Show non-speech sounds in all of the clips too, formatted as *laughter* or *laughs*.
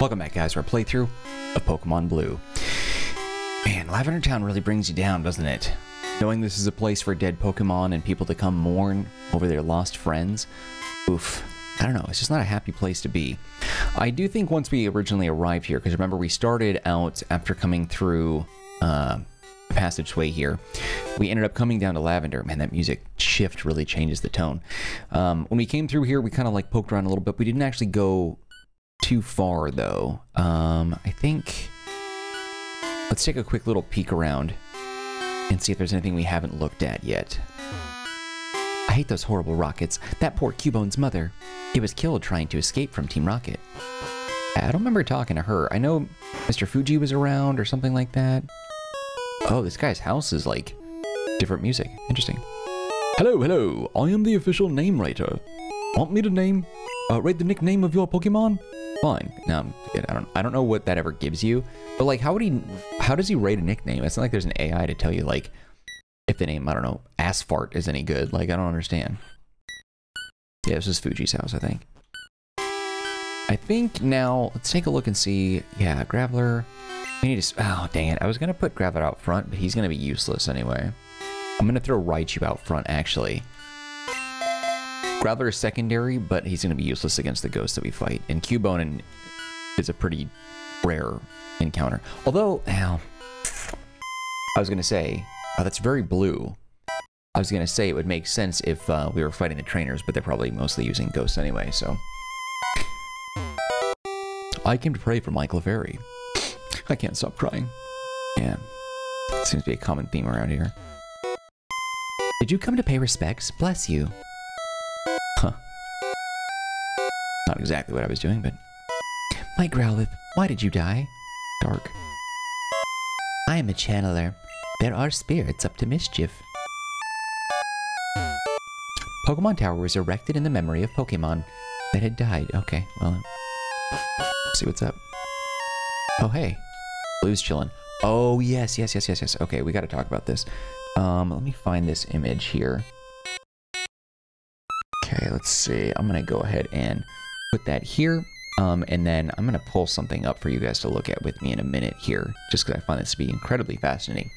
Welcome back, guys, to our playthrough of Pokemon Blue. Man, Lavender Town really brings you down, doesn't it? Knowing this is a place for dead Pokemon and people to come mourn over their lost friends. Oof. I don't know, it's just not a happy place to be. I do think once we originally arrived here, because remember we started out after coming through uh, passageway here, we ended up coming down to Lavender. Man, that music shift really changes the tone. Um, when we came through here, we kind of like poked around a little bit. We didn't actually go too far though. Um, I think let's take a quick little peek around and see if there's anything we haven't looked at yet. I hate those horrible rockets. That poor Cubone's mother. He was killed trying to escape from Team Rocket. I don't remember talking to her. I know Mr. Fuji was around or something like that. Oh, this guy's house is like different music. Interesting. Hello, hello. I am the official name writer. Want me to name, uh, rate the nickname of your Pokemon? Fine. Now, I don't, I don't know what that ever gives you, but like, how would he, how does he rate a nickname? It's not like there's an AI to tell you like, if the name, I don't know, Asphalt is any good. Like, I don't understand. Yeah, this is Fuji's house, I think. I think now, let's take a look and see. Yeah, Graveler. We need to, oh, dang it. I was going to put Graveler out front, but he's going to be useless anyway. I'm going to throw Raichu out front, actually. Graveler is secondary, but he's going to be useless against the ghosts that we fight. And Cubone is a pretty rare encounter. Although, I was going to say, oh, that's very blue. I was going to say it would make sense if uh, we were fighting the trainers, but they're probably mostly using ghosts anyway, so... I came to pray for Michael Clefairy. I can't stop crying. Yeah. Seems to be a common theme around here. Did you come to pay respects? Bless you. Not exactly what I was doing, but... My Growlithe, why did you die? Dark. I am a channeler. There are spirits up to mischief. Pokemon Tower was erected in the memory of Pokemon that had died. Okay, well... See what's up. Oh, hey. Blue's chilling. Oh, yes, yes, yes, yes, yes. Okay, we gotta talk about this. Um, let me find this image here. Okay, let's see. I'm gonna go ahead and put that here. Um, and then I'm gonna pull something up for you guys to look at with me in a minute here, just because I find this to be incredibly fascinating.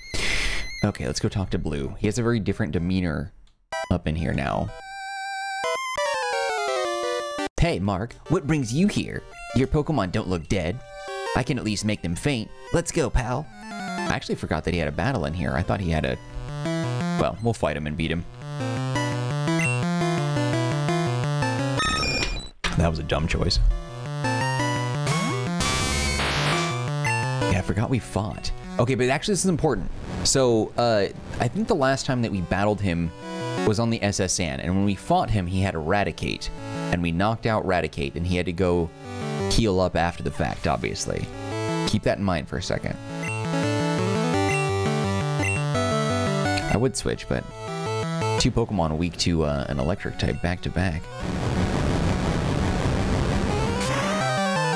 Okay, let's go talk to Blue. He has a very different demeanor up in here now. Hey, Marc, what brings you here? Your Pokemon don't look dead. I can at least make them faint. Let's go, pal. I actually forgot that he had a battle in here. I thought he had a... Well, we'll fight him and beat him. That was a dumb choice. Yeah, I forgot we fought. Okay, but actually this is important. So, uh, I think the last time that we battled him was on the S.S. Anne, and when we fought him, he had Raticate, and we knocked out Raticate, and he had to go heal up after the fact, obviously. Keep that in mind for a second. I would switch, but two Pokemon weak to uh, an electric type back to back.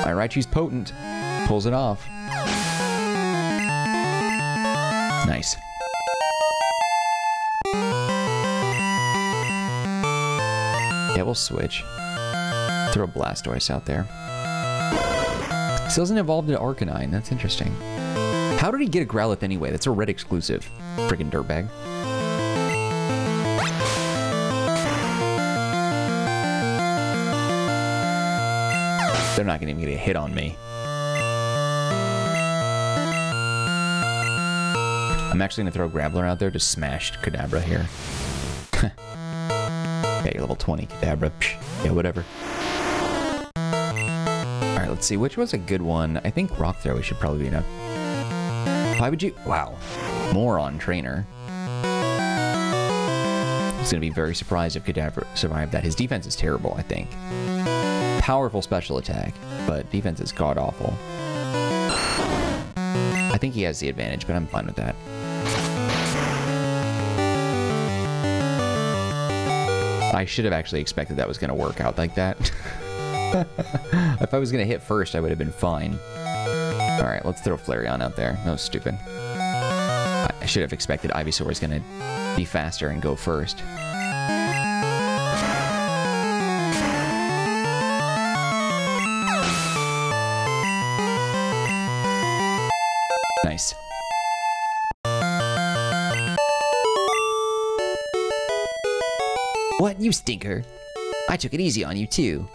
My Raichu's potent. Pulls it off. Nice. Yeah, we'll switch. Throw a Blastoise out there. Still hasn't evolved into Arcanine. That's interesting. How did he get a Growlithe anyway? That's a red exclusive. Friggin' dirtbag. They're not going to even get a hit on me. I'm actually going to throw Graveler out there to smash Kadabra here. *laughs* okay, you're level 20, Kadabra. Psh, yeah, whatever. Alright, let's see. Which was a good one? I think Rock Throw should probably be enough. Why would you... Wow. Moron trainer. He's going to be very surprised if Kadabra survived that. His defense is terrible, I think. Powerful special attack, but defense is god-awful. I think he has the advantage, but I'm fine with that. I should have actually expected that was going to work out like that. *laughs* if I was going to hit first, I would have been fine. Alright, let's throw Flareon out there. No, stupid. I should have expected Ivysaur was going to be faster and go first. Nice. What, you stinker? I took it easy on you, too.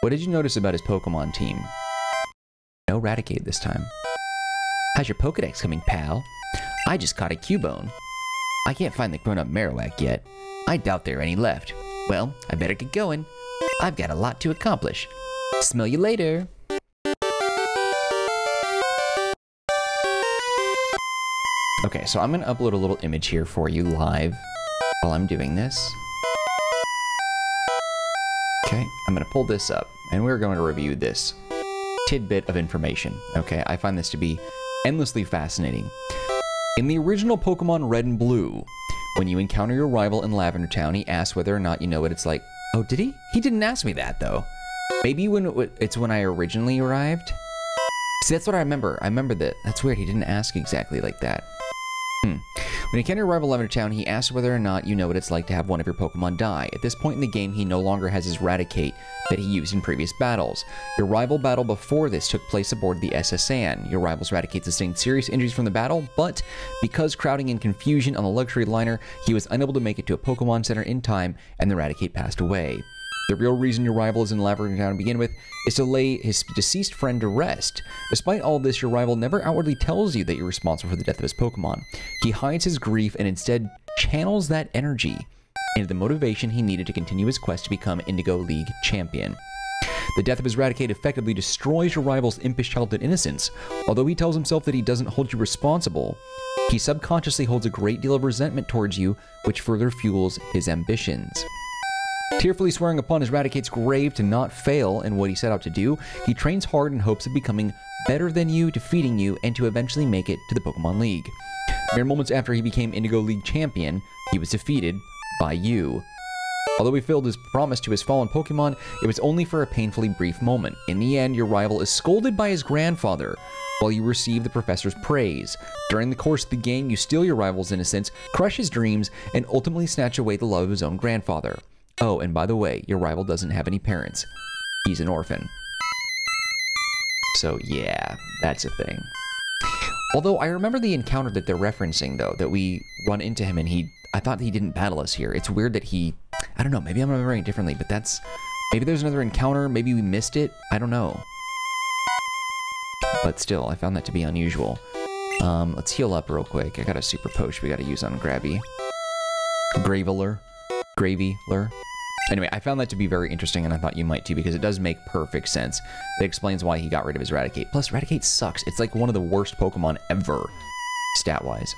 What did you notice about his Pokemon team? No Raticate this time. How's your Pokedex coming, pal? I just caught a Cubone. I can't find the grown-up Marowak yet. I doubt there are any left. Well, I better get going. I've got a lot to accomplish. Smell you later. Okay, so I'm to upload a little image here for you live while I'm doing this. Okay, I'm to pull this up, and we're going to review this tidbit of information. Okay, I find this to be endlessly fascinating. In the original Pokemon Red and Blue, when you encounter your rival in Lavender Town, he asks whether or not you know what it's like. Oh, did he? He didn't ask me that, though. Maybe when it, it's when I originally arrived? See, that's what I remember. I remember that. That's weird. He didn't ask exactly like that. Hmm. When encounter your rival Lavender Town, he asks whether or not you know what it's like to have one of your Pokemon die. At this point in the game, he no longer has his Raticate that he used in previous battles. Your rival battle before this took place aboard the S.S. Anne. Your rival's Raticate sustained serious injuries from the battle, but because crowding and confusion on the luxury liner, he was unable to make it to a Pokemon Center in time, and the Raticate passed away. The real reason your rival is in Lavender Town to begin with is to lay his deceased friend to rest. Despite all this, your rival never outwardly tells you that you're responsible for the death of his Pokemon. He hides his grief and instead channels that energy into the motivation he needed to continue his quest to become Indigo League champion. The death of his Raticate effectively destroys your rival's impish childhood innocence. Although he tells himself that he doesn't hold you responsible, he subconsciously holds a great deal of resentment towards you, which further fuels his ambitions. Tearfully swearing upon his Raticate's grave to not fail in what he set out to do, he trains hard in hopes of becoming better than you, defeating you, and to eventually make it to the Pokemon League. Mere moments after he became Indigo League champion, he was defeated by you. Although he failed his promise to his fallen Pokemon, it was only for a painfully brief moment. In the end, your rival is scolded by his grandfather, while you receive the professor's praise. During the course of the game, you steal your rival's innocence, crush his dreams, and ultimately snatch away the love of his own grandfather. Oh, and by the way, your rival doesn't have any parents. He's an orphan. So yeah, that's a thing. Although I remember the encounter that they're referencing though, that we run into him and he, I thought he didn't battle us here. It's weird that he, I don't know, maybe I'm remembering it differently, but that's, maybe there's another encounter, maybe we missed it, I don't know. But still, I found that to be unusual. Um, let's heal up real quick. I got a super potion we gotta use on Grabby. Graveler. Gravyler. Anyway, I found that to be very interesting, and I thought you might too, because it does make perfect sense. It explains why he got rid of his Raticate. Plus, Raticate sucks. It's like one of the worst Pokemon ever, stat-wise.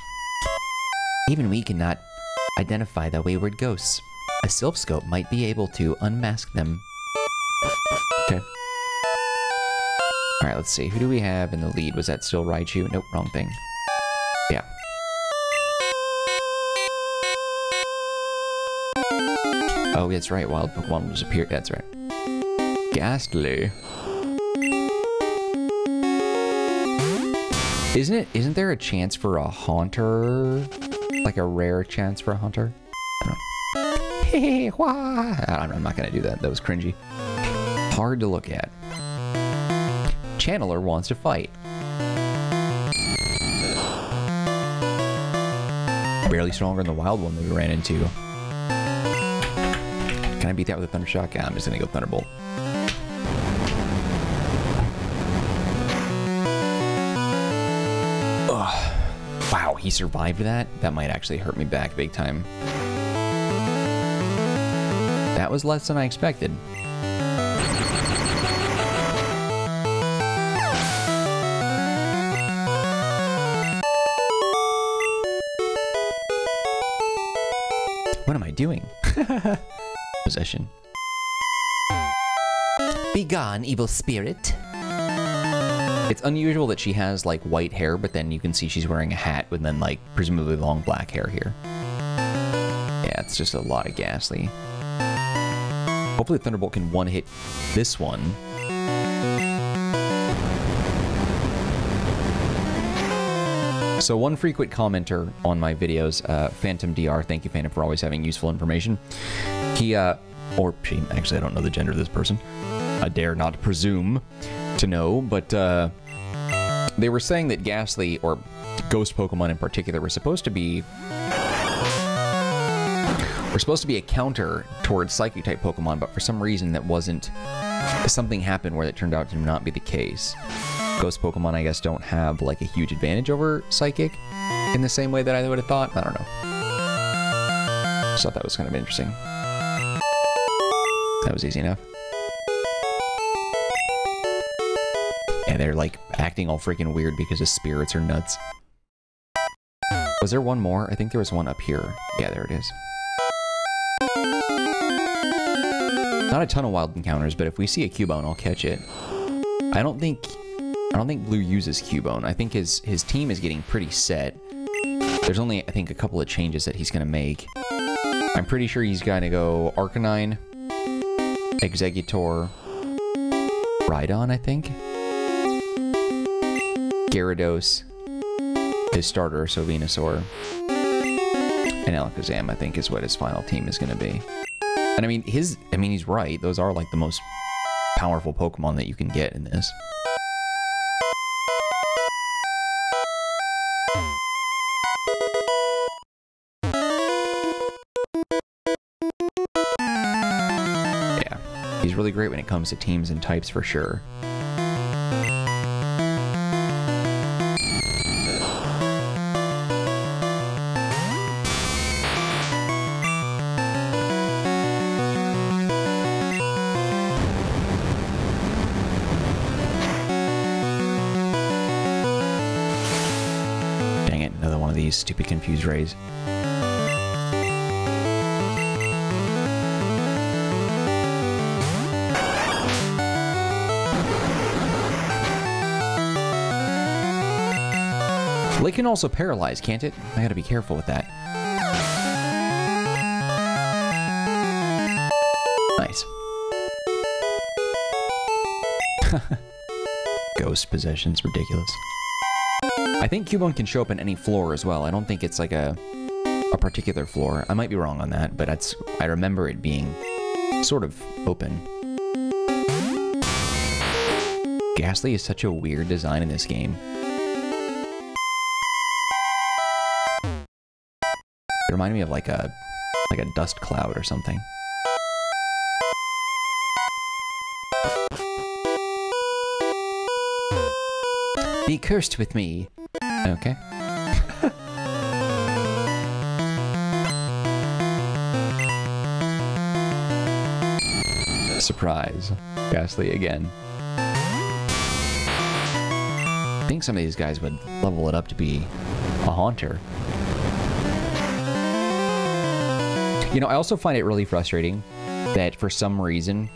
Even we cannot identify the wayward ghosts. A Silph Scope might be able to unmask them. Okay. Alright, let's see. Who do we have in the lead? Was that still Raichu? Nope, wrong thing. Yeah. Oh, that's right. Wild Pokemon just appeared. That's right. Gastly. Isn't it? Isn't there a chance for a Haunter? Like a rare chance for a Haunter? Hey, *laughs* why? I'm not gonna do that. That was cringy. Hard to look at. Channeler wants to fight. Barely stronger than the wild one that we ran into. Can I beat that with a Thunder Shock? Yeah, I'm just gonna go Thunderbolt. Ugh. Wow, he survived that? That might actually hurt me back big time. That was less than I expected. What am I doing? *laughs* Possession. Begone, evil spirit. It's unusual that she has like white hair, but then you can see she's wearing a hat with then like presumably long black hair here. Yeah, it's just a lot of Gastly. Hopefully Thunderbolt can one hit this one. So one frequent commenter on my videos, uh, Phantom DR, thank you Phantom for always having useful information. He, uh, or she, actually I don't know the gender of this person. I dare not presume to know, but uh, they were saying that Gastly, or Ghost Pokemon in particular, were supposed to be were supposed to be a counter towards Psychic type Pokemon, but for some reason that wasn't. Something happened where it turned out to not be the case. Ghost Pokemon, I guess, don't have like a huge advantage over Psychic in the same way that I would have thought. I don't know. Just thought that was kind of interesting. That was easy enough. Yeah, they're like acting all freaking weird because the spirits are nuts. Was there one more? I think there was one up here. Yeah, there it is. Not a ton of wild encounters, but if we see a Cubone, I'll catch it. I don't think I don't think Blue uses Cubone. I think his his team is getting pretty set. There's only I think a couple of changes that he's gonna make. I'm pretty sure he's gonna go Arcanine, Exeggutor, Rhydon, I think. Gyarados, his starter, so Venusaur, and Alakazam, I think, is what his final team is going to be. And I mean, his, I mean, he's right. Those are like the most powerful Pokemon that you can get in this. It comes to teams and types for sure. Dang it, another one of these stupid confused rays. It can also paralyze, can't it? I gotta be careful with that. Nice. *laughs* Ghost possession's ridiculous. I think Cubone can show up in any floor as well. I don't think it's like a a particular floor. I might be wrong on that, but that's I remember it being sort of open. Gastly is such a weird design in this game. Reminded me of like a like a dust cloud or something. Be cursed with me. Okay. *laughs* Surprise. Gastly again. I think some of these guys would level it up to be a haunter. You know, I also find it really frustrating that for some reason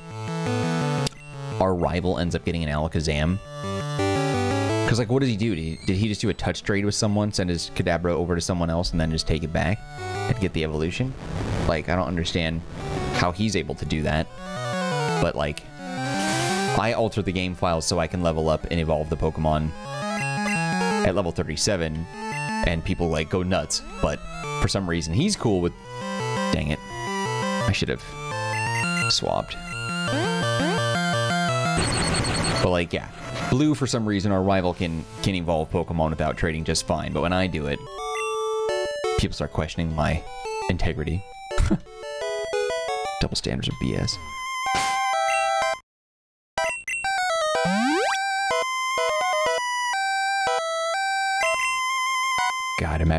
our rival ends up getting an Alakazam. Because, like, what does he do? Did he, did he just do a touch trade with someone, send his Kadabra over to someone else, and then just take it back and get the evolution? Like, I don't understand how he's able to do that. But, like, I alter the game files so I can level up and evolve the Pokemon at level 37, and people, like, go nuts. But for some reason, he's cool with... Dang it. I should have swapped. But, like, yeah. Blue, for some reason, our rival can, can evolve Pokemon without trading just fine. But when I do it, people start questioning my integrity. *laughs* Double standards of BS.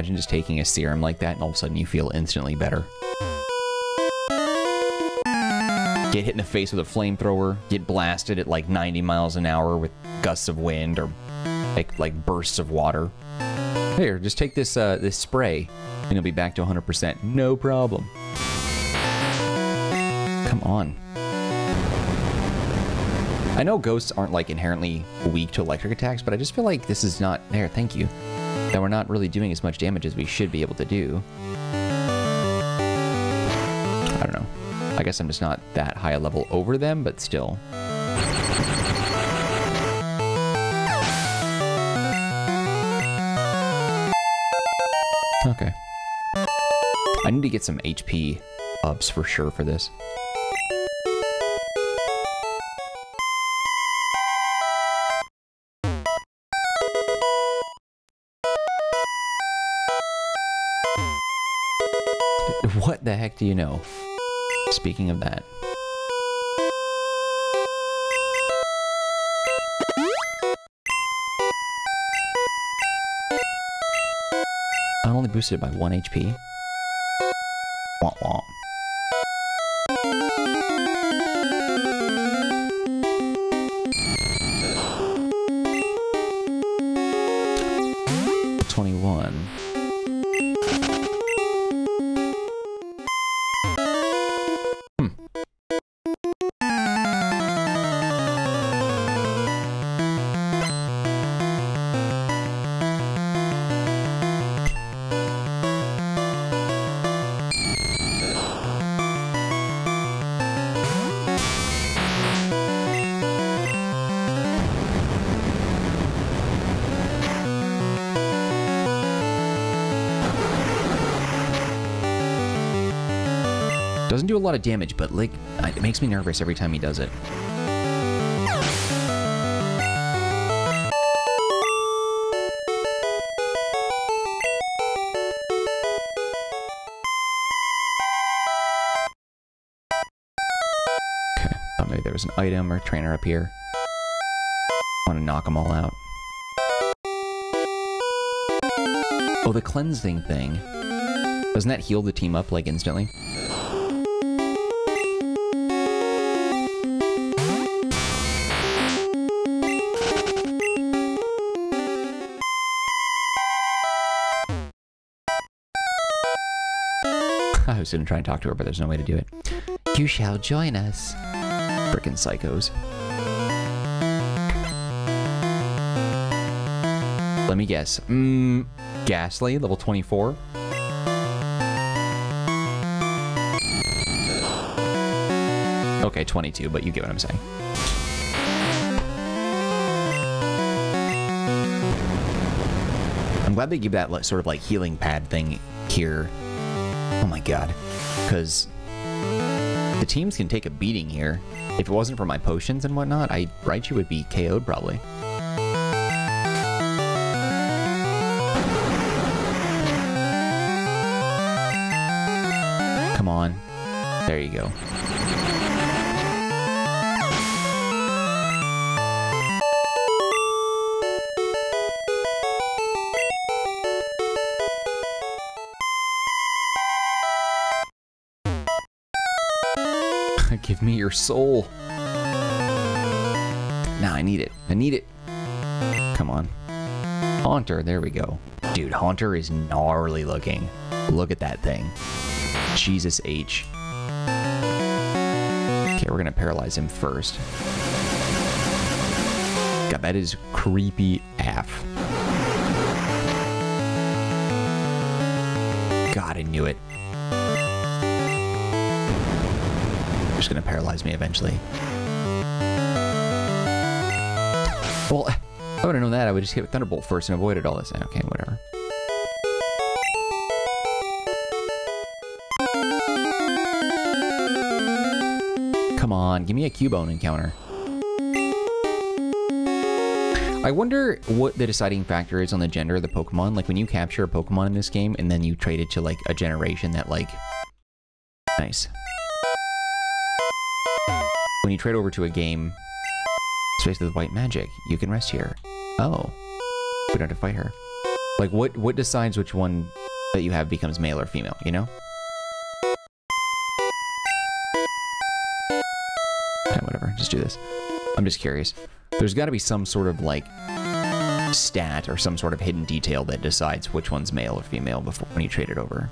Imagine just taking a serum like that and all of a sudden you feel instantly better. Get hit in the face with a flamethrower, get blasted at like 90 miles an hour with gusts of wind or like like bursts of water. Here, just take this uh, this spray and you'll be back to 100%. No problem. Come on. I know ghosts aren't like inherently weak to electric attacks, but I just feel like this is not there. Thank you. That we're not really doing as much damage as we should be able to do. I don't know. I guess I'm just not that high a level over them, but still. Okay. I need to get some HP ups for sure for this. Heck do you know? Speaking of that. I only boosted it by 1 HP. Wah wah. A lot of damage, but like it makes me nervous every time he does it. Okay, thought maybe there was an item or trainer up here. I want to knock them all out. Oh, the cleansing thing. Doesn't that heal the team up like instantly? I was gonna try and talk to her, but there's no way to do it. You shall join us. Frickin' psychos. Let me guess. Mmm, Gastly, level 24. Okay, 22, but you get what I'm saying. I'm glad they give that sort of like healing pad thing here. Oh my god. Because the teams can take a beating here. If it wasn't for my potions and whatnot, I Raichu would be KO'd probably. Come on. There you go. Give me your soul. Now I need it. I need it. Come on. Haunter, there we go. Dude, Haunter is gnarly looking. Look at that thing. Jesus H. Okay, we're gonna paralyze him first. God, that is creepy AF. God, I knew it. Just gonna paralyze me eventually. Well, I would have known that, I would just hit Thunderbolt first and avoided all this. Okay, whatever. Come on, give me a Cubone encounter. I wonder what the deciding factor is on the gender of the Pokemon. Like when you capture a Pokemon in this game and then you trade it to like a generation that like... Nice. When you trade over to a game Space with white magic, you can rest here. Oh. We don't have to fight her. Like what what decides which one that you have becomes male or female, you know? Okay, whatever. Just do this. I'm just curious. There's got to be some sort of like stat or some sort of hidden detail that decides which one's male or female before when you trade it over.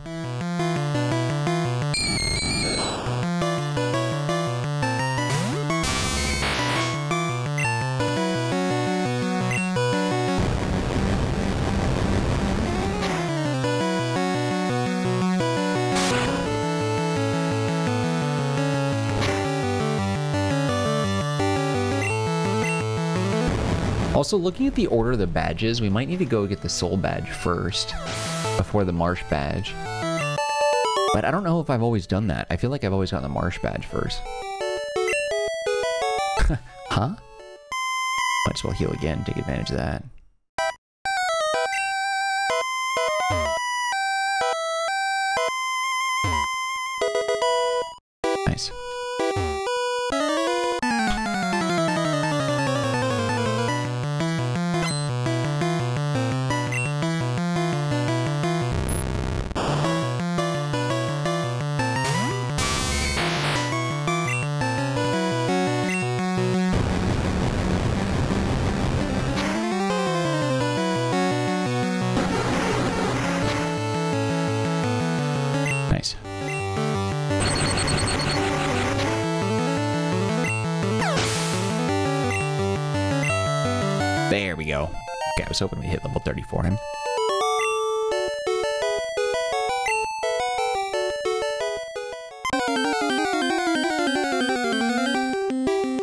Also, looking at the order of the badges, we might need to go get the soul badge first before the marsh badge. But I don't know if I've always done that. I feel like I've always gotten the marsh badge first. *laughs* huh? Might as well heal again, take advantage of that. Okay, I was hoping we hit level 30 for him.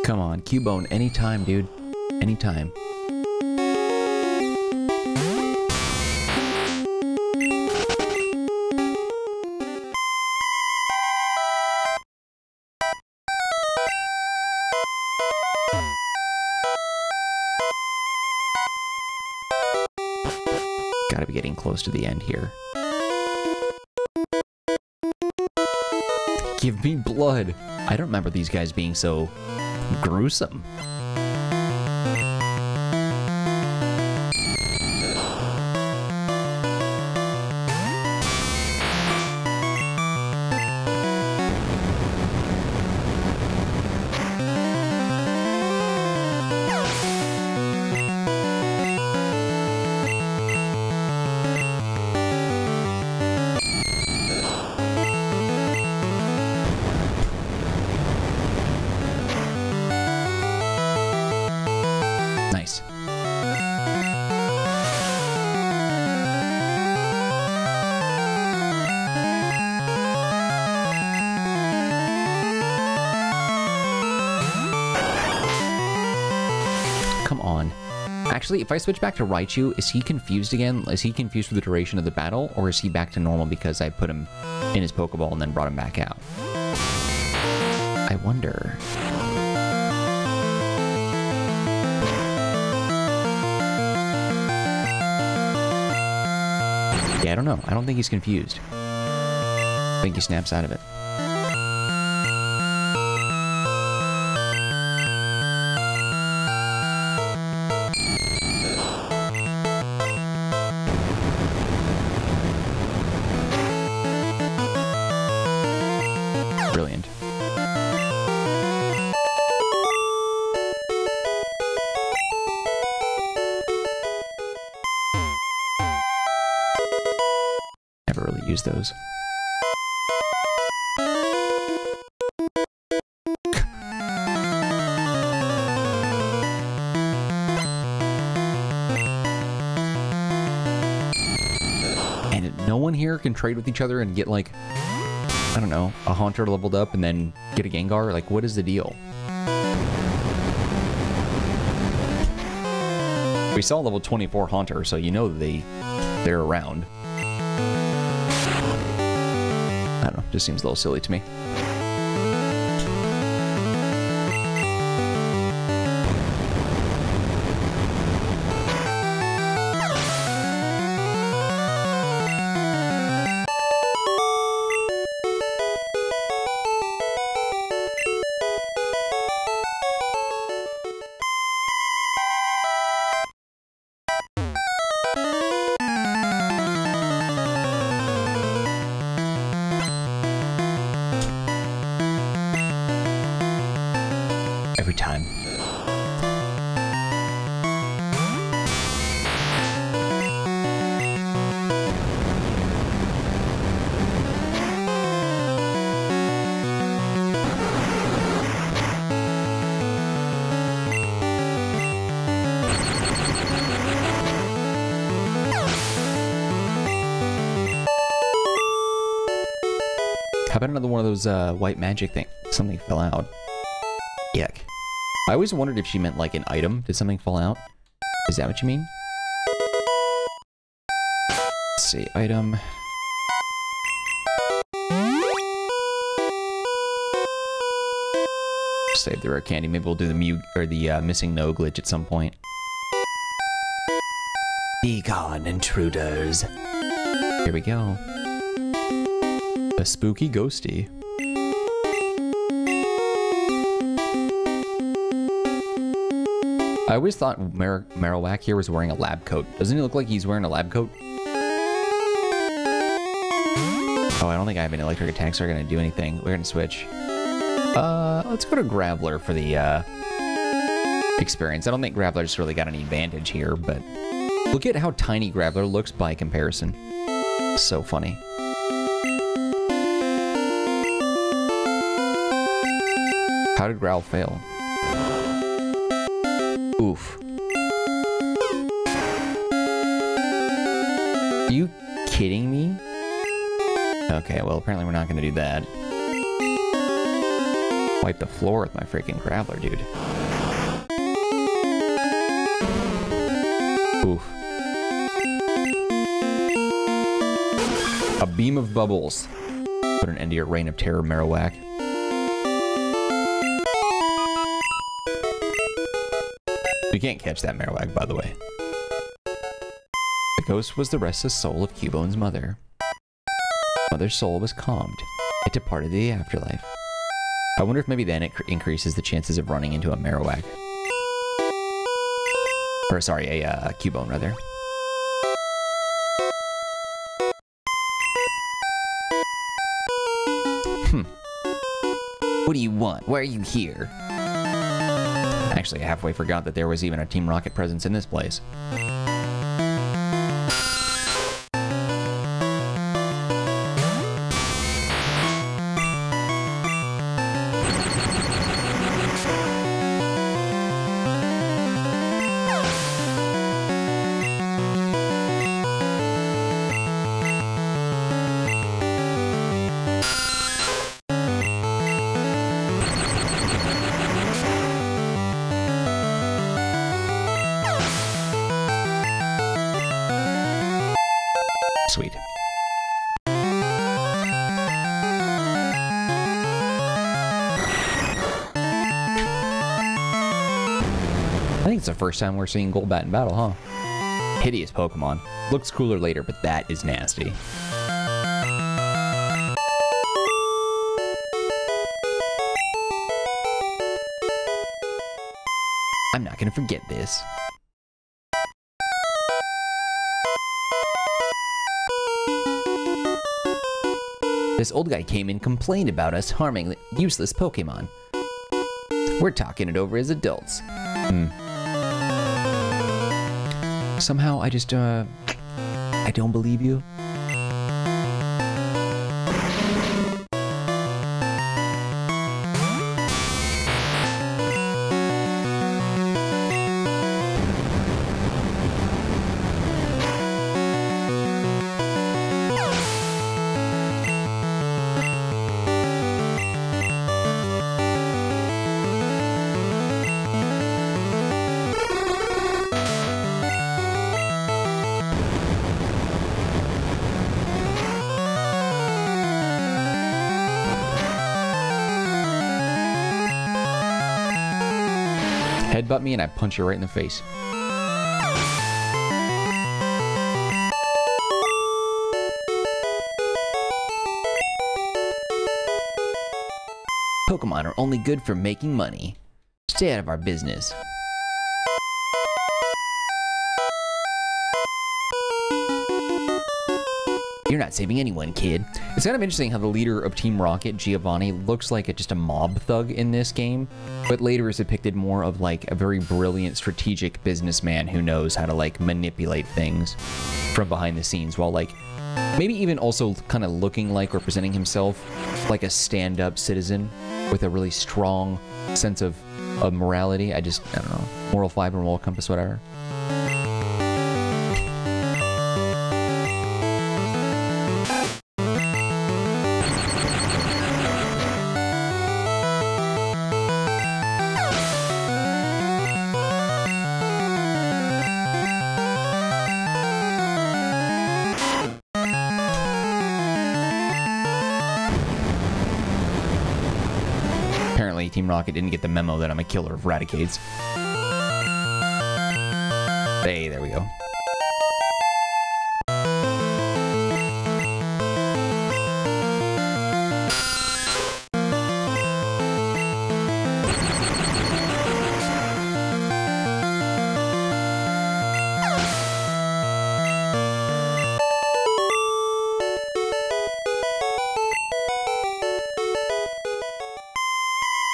Come on, Cubone, anytime, dude. Anytime. Gotta be getting close to the end here. Give me blood. I don't remember these guys being so gruesome. Actually, if I switch back to Raichu, is he confused again? Is he confused for the duration of the battle, or is he back to normal because I put him in his Pokeball and then brought him back out? I wonder. Yeah, I don't know. I don't think he's confused. I think he snaps out of it. No one here can trade with each other and get like, I don't know, a Haunter leveled up and then get a Gengar? Like, what is the deal? We saw level 24 Haunter, so you know they they're around. I don't know, just seems a little silly to me. Another one of those uh, white magic things. Something fell out. Yuck. I always wondered if she meant like an item. Did something fall out? Is that what you mean? Let's see, item. Save the rare candy. Maybe we'll do the Mew or the uh, MissingNo glitch at some point. Be gone, intruders. Here we go. A spooky ghosty. I always thought Mar Marowak here was wearing a lab coat. Doesn't he look like he's wearing a lab coat? Oh, I don't think I have any electric attacks are going to do anything. We're going to switch. Uh, let's go to Graveler for the uh, experience. I don't think Graveler's really got any advantage here, but look at how tiny Graveler looks by comparison. So funny. How did Growl fail? Oof. Are you kidding me? Okay, well, apparently we're not gonna do that. Wipe the floor with my freaking Graveler, dude. Oof. A beam of bubbles. Put an end to your reign of terror, Marowak. You can't catch that Marowak, by the way. The ghost was the restless soul of Cubone's mother. Mother's soul was calmed. It departed the afterlife. I wonder if maybe then it increases the chances of running into a Marowak. Or sorry, a uh, Cubone rather. Hmm. What do you want? Why are you here? Actually, I halfway forgot that there was even a Team Rocket presence in this place. Think it's the first time we're seeing Golbat in battle, huh? Hideous Pokemon. Looks cooler later, but that is nasty. I'm not gonna forget this. This old guy came and complained about us harming useless Pokemon. We're talking it over as adults. Hmm. Somehow I just, uh, I don't believe you. Headbutt me and I punch you right in the face. Pokemon are only good for making money. Stay out of our business. You're not saving anyone, kid. It's kind of interesting how the leader of Team Rocket, Giovanni, looks like a, just a mob thug in this game, but later is depicted more of like a very brilliant strategic businessman who knows how to like manipulate things from behind the scenes while like maybe even also kind of looking like or presenting himself like a stand-up citizen with a really strong sense of, of morality. I just, I don't know, moral fiber, moral compass, whatever. Rocket didn't get the memo that I'm a killer of Raticates. Hey, there we go.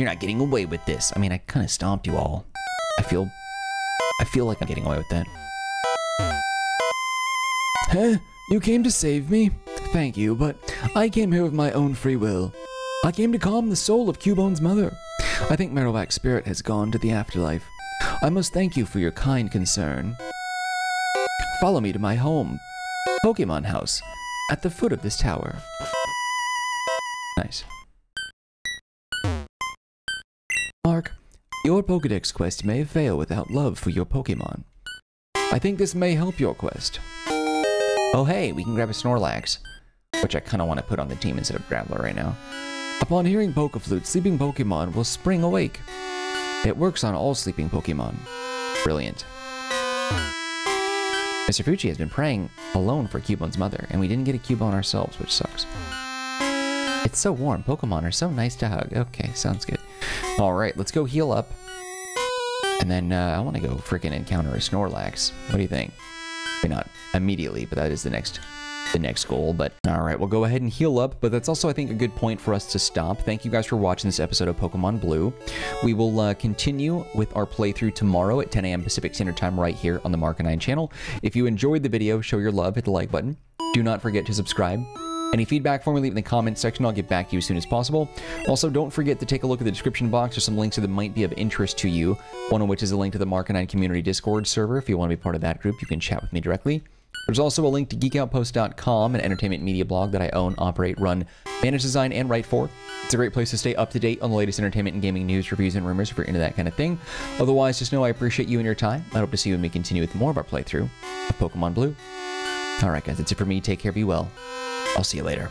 You're not getting away with this. I mean, I kind of stomped you all. I feel... I feel like I'm getting away with that. Huh? You came to save me? Thank you, but I came here of my own free will. I came to calm the soul of Cubone's mother. I think Marowak's spirit has gone to the afterlife. I must thank you for your kind concern. Follow me to my home. Pokemon House at the foot of this tower. Nice. Your Pokedex quest may fail without love for your Pokemon. I think this may help your quest. Oh hey, we can grab a Snorlax. Which I kind of want to put on the team instead of Graveler right now. Upon hearing Pokeflute, sleeping Pokemon will spring awake. It works on all sleeping Pokemon. Brilliant. Mr. Fuji has been praying alone for Cubone's mother, and we didn't get a Cubone ourselves, which sucks. It's so warm. Pokemon are so nice to hug. Okay, sounds good. All right, let's go heal up. And then uh, I want to go freaking encounter a Snorlax. What do you think? Maybe not immediately, but that is the next the next goal. But all right, we'll go ahead and heal up. But that's also, I think, a good point for us to stop. Thank you guys for watching this episode of Pokemon Blue. We will uh, continue with our playthrough tomorrow at 10 a.m. Pacific Standard Time right here on the Marcanine channel. If you enjoyed the video, show your love, hit the like button. Do not forget to subscribe. Any feedback for me, leave it in the comments section. I'll get back to you as soon as possible. Also, don't forget to take a look at the description box. There's some links that might be of interest to you, one of which is a link to the Marcanine Community Discord server. If you want to be part of that group, you can chat with me directly. There's also a link to geekoutpost.com, an entertainment media blog that I own, operate, run, manage, design, and write for. It's a great place to stay up to date on the latest entertainment and gaming news, reviews, and rumors if you're into that kind of thing. Otherwise, just know I appreciate you and your time. I hope to see you when we continue with more of our playthrough of Pokemon Blue. Alright guys, that's it for me. Take care, be well. I'll see you later.